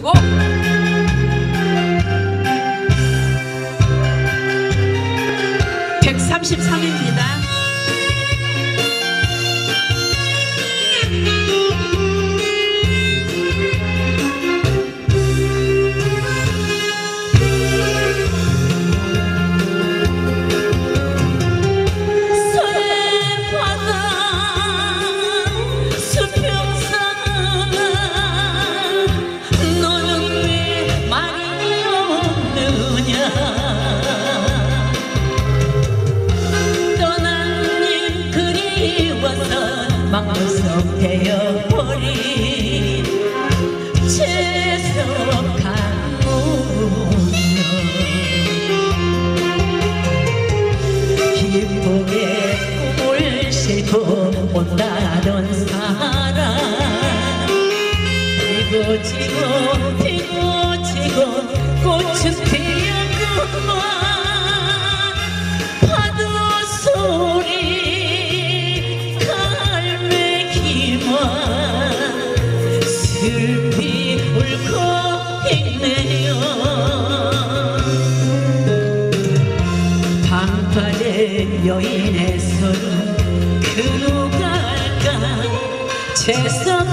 고! (133입니다) 막무석 되어버린 채석한 무녀 기쁘게 꿈을 싣고 온다던 사람. 피고 지고 피고 울고 있네요. 방파제 여인의 손은 그 누가 알까? 채석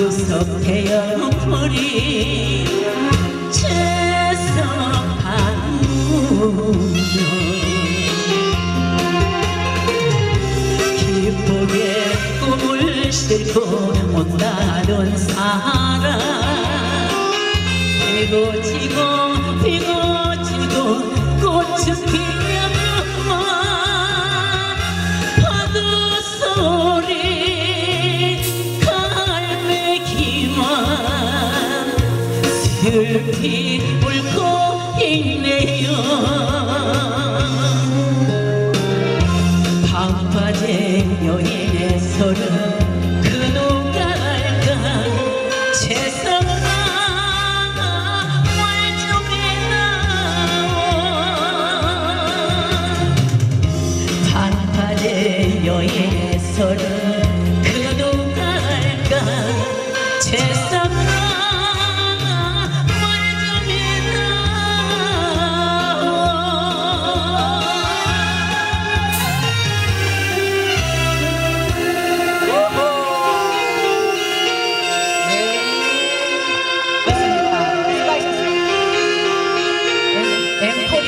망부석 되어버린 채석한 무녀. 기쁘게 꿈을 싣고 온다던 사람. 피고 지고 피고 지고 꽃은 피었 슬피 울고 있네요. 밤낮에 여인의 서름 그동안가 죄송아 월중에 나와 밤낮에 여인의 서름 그동안가 죄송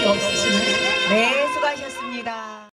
없으시네. 네, 수고하셨습니다.